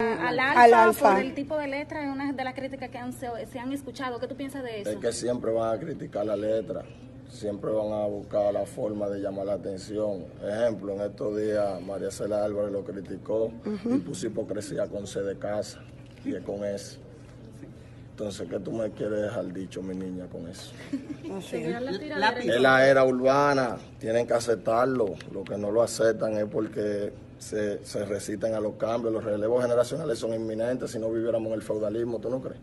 al alfa, al alfa. por el tipo de letra, es una de las críticas que han, se, se han escuchado. ¿Qué tú piensas de eso? Es que siempre van a criticar la letra, siempre van a buscar la forma de llamar la atención. Ejemplo, en estos días María Cela Álvarez lo criticó y puso hipocresía con C de casa y es con S. Entonces, ¿qué tú me quieres dejar dicho, mi niña, con eso? La era urbana, tienen que aceptarlo. Lo que no lo aceptan es porque se, se resisten a los cambios. Los relevos generacionales son inminentes si no viviéramos en el feudalismo, ¿tú no crees?